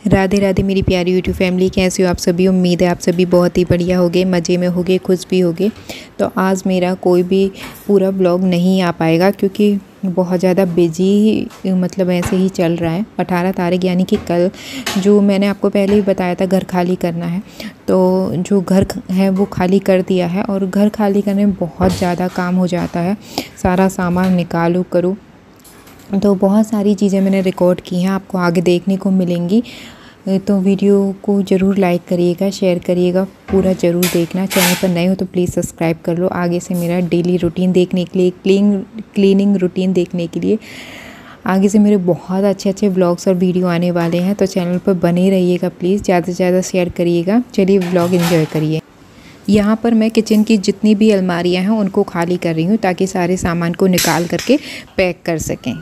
राधे राधे, मेरी प्यारी YouTube family कैसे हो आप सभी? उम्मीद है आप सभी बहुत ही बढ़िया होगे, मज़े में होगे, खुश भी होगे। तो आज मेरा कोई भी पूरा ब्लॉग नहीं आ पाएगा क्योंकि बहुत ज़्यादा बिज़ी मतलब ऐसे ही चल रहा है। अठारह तारीख, यानी कि कल, जो मैंने आपको पहले ही बताया था घर खाली करना है। तो जो घर है, वो खाली कर दिया है और घर खाली करने में बहुत ज़्यादा काम हो जाता है। सारा सामान निकालू, करूँ। तो बहुत सारी चीज़ें मैंने रिकॉर्ड की हैं, आपको आगे देखने को मिलेंगी। तो वीडियो को ज़रूर लाइक करिएगा शेयर करिएगा, पूरा ज़रूर देखना। चैनल पर नए हो तो प्लीज़ सब्सक्राइब कर लो। आगे से मेरा डेली रूटीन देखने के लिए क्लीन क्लीनिंग रूटीन देखने के लिए। आगे से मेरे बहुत अच्छे अच्छे ब्लॉग्स और वीडियो आने वाले हैं तो चैनल पर बने रहिएगा प्लीज़ ज़्यादा से ज़्यादा शेयर करिएगा। चलिए व्लॉग इन्जॉय करिए। यहाँ पर मैं किचन की जितनी भी अलमारियाँ हैं, उनको खाली कर रही हूँ, ताकि सारे सामान को निकाल करके पैक कर सकें।